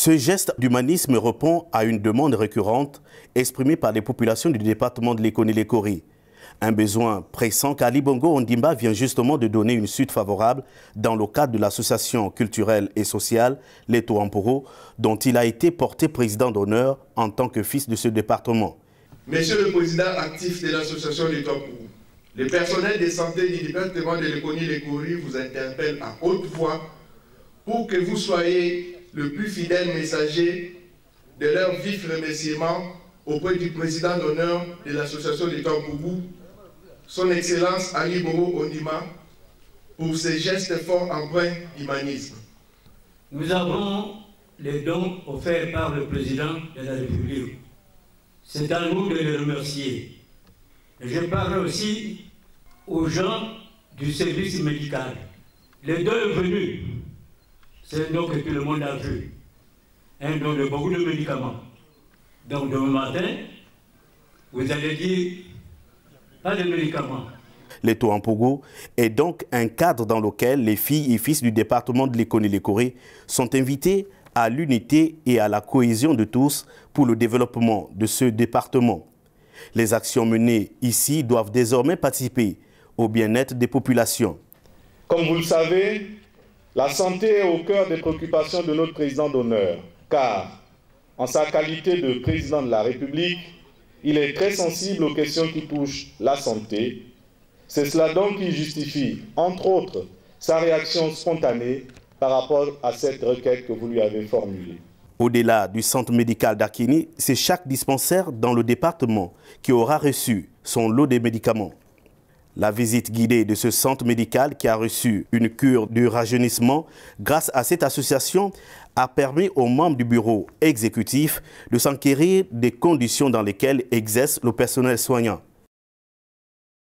Ce geste d'humanisme répond à une demande récurrente exprimée par les populations du département de l'Éconie-Lécorie. Un besoin pressant qu'Ali Bongo Ondimba vient justement de donner une suite favorable dans le cadre de l'association culturelle et sociale Leto Amporo, dont il a été porté président d'honneur en tant que fils de ce département. Monsieur le président actif de l'association Leto Amporo, le personnel de santé du département de l'Éconie-Lécorie vous interpelle à haute voix pour que vous soyez le plus fidèle messager de leur vif remerciement auprès du président d'honneur de l'association des Tampoubou, son Excellence Ali Bobo Ondima, pour ses gestes forts empreints d'humanisme. Nous avons les dons offerts par le président de la République. C'est à nous de les remercier. je parle aussi aux gens du service médical. Les dons venus, c'est un don que tout le monde a vu. Un don de beaucoup de médicaments. Donc demain matin, vous allez dire, pas de médicaments. L'étau en Pogo est donc un cadre dans lequel les filles et fils du département de l'économie les Corées sont invités à l'unité et à la cohésion de tous pour le développement de ce département. Les actions menées ici doivent désormais participer au bien-être des populations. Comme vous le savez, la santé est au cœur des préoccupations de notre président d'honneur, car en sa qualité de président de la République, il est très sensible aux questions qui touchent la santé. C'est cela donc qui justifie, entre autres, sa réaction spontanée par rapport à cette requête que vous lui avez formulée. Au-delà du centre médical d'Akini, c'est chaque dispensaire dans le département qui aura reçu son lot de médicaments. La visite guidée de ce centre médical qui a reçu une cure du rajeunissement grâce à cette association a permis aux membres du bureau exécutif de s'enquérir des conditions dans lesquelles exerce le personnel soignant.